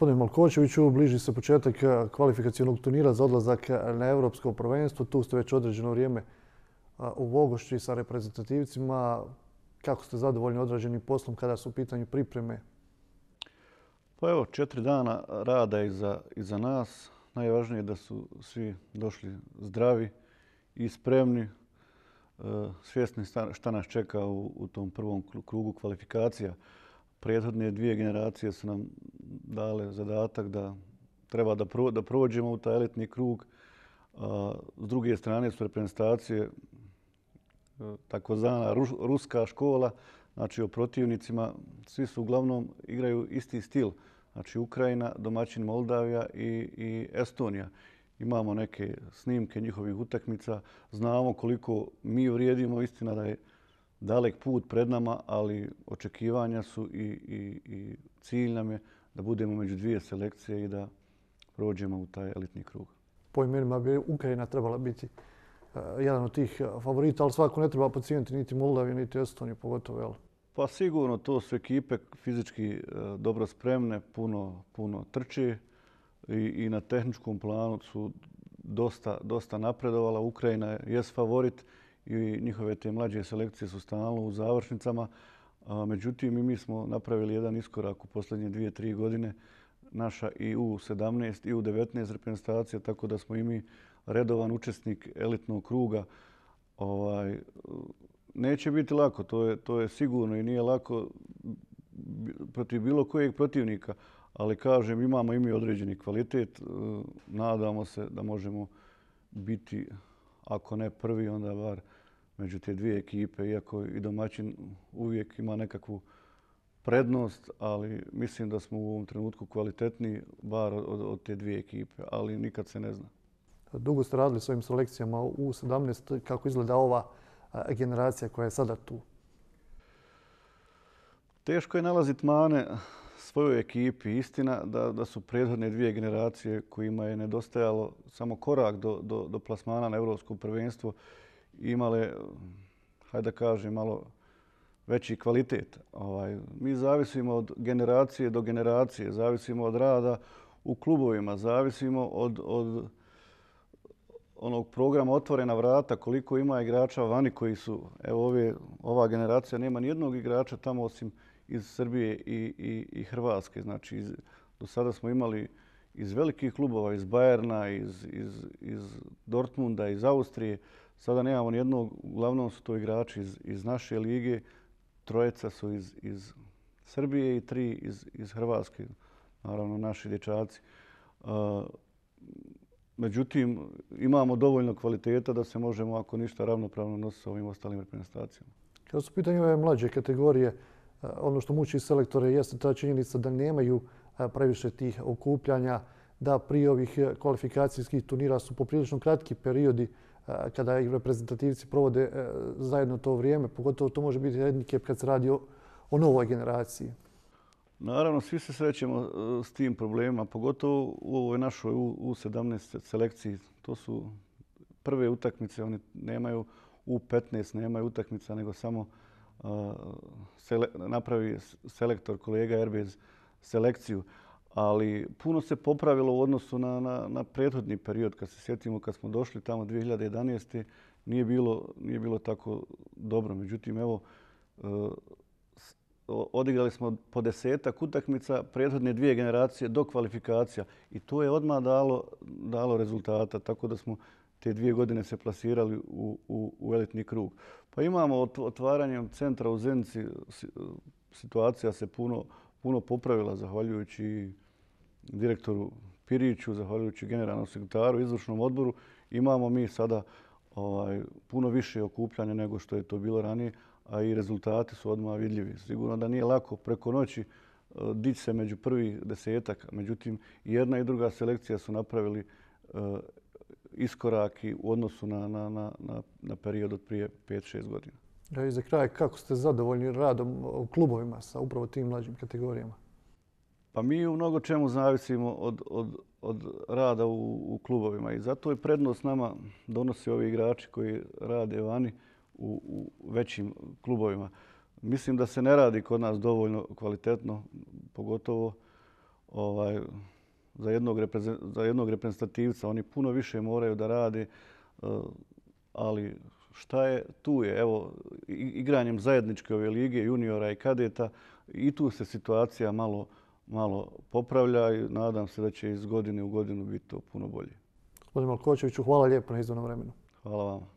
Gospodin Malkočeviću, bliži se početak eh, kvalifikacijonog turnira za odlazak eh, na Evropsko prvenstvo. Tu ste već određeno vrijeme eh, u Vogošći sa reprezentativcima. Kako ste zadovoljni odrađenim poslom kada su u pitanju pripreme? Pa evo, četiri dana rada iza, iza nas. Najvažnije je da su svi došli zdravi i spremni, e, svjesni šta nas čeka u, u tom prvom krugu kvalifikacija prethodne dvije generacije su nam dale zadatak da treba da, pro, da prođemo u taj elitni krug. A, s druge strane su reprezentacije e, takozvana ruska škola, znači o protivnicima, svi su uglavnom igraju isti stil. Znači Ukrajina, domaćin Moldavija i, i Estonija. Imamo neke snimke njihovih utakmica, znamo koliko mi vrijedimo, istina da je dalek put pred nama, ali očekivanja su i, i, i cilj nam je da budemo među dvije selekcije i da prođemo u taj elitni krug. Po imenima bi Ukrajina trebala biti uh, jedan od tih favorita, ali svako ne treba pacijenti niti Moldavije, niti Estonije, pogotovo, jel? Pa sigurno to su ekipe fizički uh, dobro spremne, puno, puno trče i, i na tehničkom planu su dosta, dosta napredovala. Ukrajina je favorit i njihove te mlađe selekcije su stalno u završnicama. Međutim, i mi smo napravili jedan iskorak u posljednje dvije, tri godine. Naša i U17 i U19 reprezentacija, tako da smo i mi redovan učesnik elitnog kruga. Ovaj, neće biti lako, to je, to je sigurno i nije lako protiv bilo kojeg protivnika. Ali kažem, imamo i mi određeni kvalitet. Nadamo se da možemo biti, ako ne prvi, onda bar među te dvije ekipe, iako i domaćin uvijek ima nekakvu prednost, ali mislim da smo u ovom trenutku kvalitetni bar od, od te dvije ekipe, ali nikad se ne zna. Dugo ste radili svojim selekcijama u 17. Kako izgleda ova generacija koja je sada tu? Teško je nalaziti mane svojoj ekipi. Istina da, da su prethodne dvije generacije kojima je nedostajalo samo korak do, do, do plasmana na Evropsko prvenstvo imale, hajde da kažem, malo veći kvalitet. Ovaj, mi zavisimo od generacije do generacije, zavisimo od rada u klubovima, zavisimo od, od onog programa Otvorena vrata, koliko ima igrača vani koji su, evo ove, ova generacija nema ni jednog igrača tamo osim iz Srbije i, i, i Hrvatske. Znači, iz, do sada smo imali iz velikih klubova, iz Bajerna, iz, iz, iz Dortmunda, iz Austrije, Sada nemamo nijednog, uglavnom su to igrači iz, iz naše lige, trojeca su iz, iz Srbije i tri iz, iz Hrvatske, naravno naši dječaci. Uh, međutim, imamo dovoljno kvaliteta da se možemo, ako ništa, ravnopravno nositi sa ovim ostalim reprezentacijama. Kada su pitanje ove mlađe kategorije, eh, ono što muči selektore jeste ta činjenica da nemaju eh, previše tih okupljanja, da prije ovih eh, kvalifikacijskih turnira su poprilično kratki periodi kada ih reprezentativci provode zajedno to vrijeme. Pogotovo to može biti hendikep kad se radi o, o novoj generaciji. Naravno, svi se srećemo e, s tim problemima, pogotovo u ovoj našoj U17 selekciji. To su prve utakmice, oni nemaju U15, nemaju utakmica, nego samo e, sele, napravi selektor kolega Erbez selekciju ali puno se popravilo u odnosu na, na, na prethodni period. Kad se sjetimo, kad smo došli tamo 2011. nije bilo, nije bilo tako dobro. Međutim, evo, e, odigrali smo po desetak utakmica prethodne dvije generacije do kvalifikacija i to je odmah dalo, dalo rezultata, tako da smo te dvije godine se plasirali u, u, u elitni krug. Pa imamo otvaranjem centra u Zenici, situacija se puno puno popravila zahvaljujući direktoru Piriću, zahvaljujući generalnom sekretaru, izvršnom odboru. Imamo mi sada ovaj, puno više okupljanja nego što je to bilo ranije, a i rezultati su odmah vidljivi. Sigurno da nije lako preko noći eh, dići se među prvi desetak. Međutim, jedna i druga selekcija su napravili uh, iskoraki u odnosu na, na, na, na period od prije 5-6 godina. I za kraj, kako ste zadovoljni radom u klubovima sa upravo tim mlađim kategorijama? Pa mi u mnogo čemu zavisimo od, od, od rada u, u klubovima i zato je prednost nama donosi ovi igrači koji rade vani u, u većim klubovima. Mislim da se ne radi kod nas dovoljno kvalitetno, pogotovo ovaj, za jednog, za jednog reprezentativca. Oni puno više moraju da rade, ali šta je tu je? Evo, igranjem zajedničke ove lige juniora i kadeta i tu se situacija malo, malo popravlja i nadam se da će iz godine u godinu biti to puno bolje. Gospodin Malkočeviću, hvala lijepo na izvornom vremenu. Hvala vam.